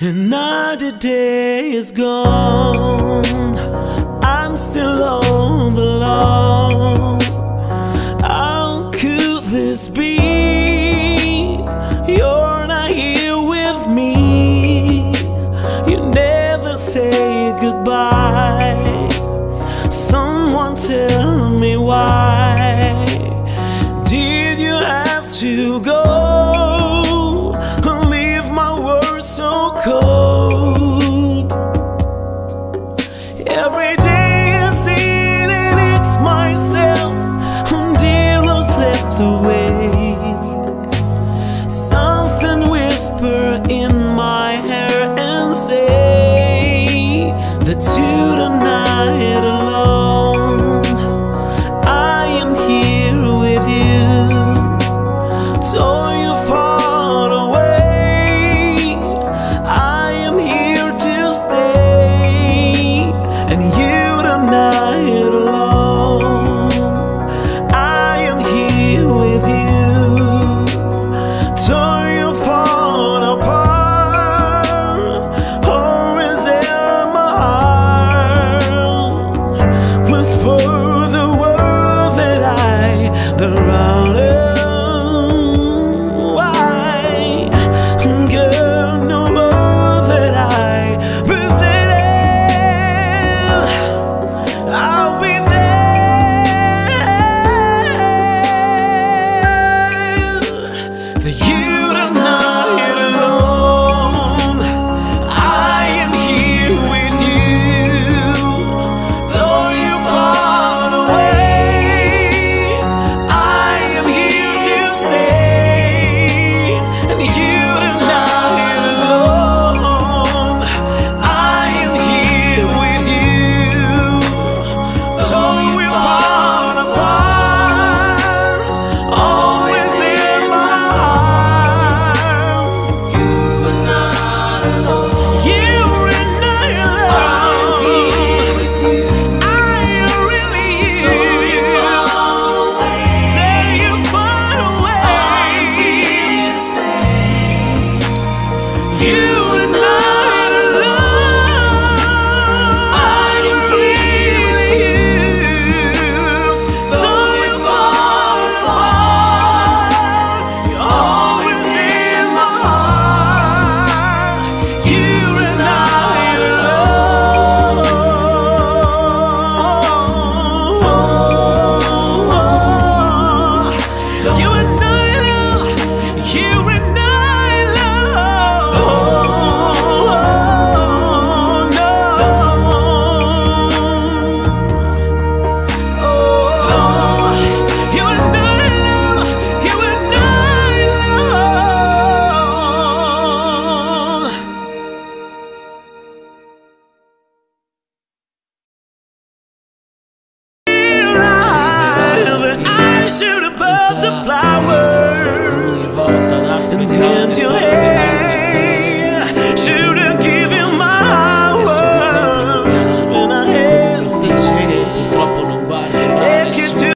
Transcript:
Another day is gone. I'm still alone. the way. Something whisper in my hair and say That you tonight alone. I am here with you. Tore you You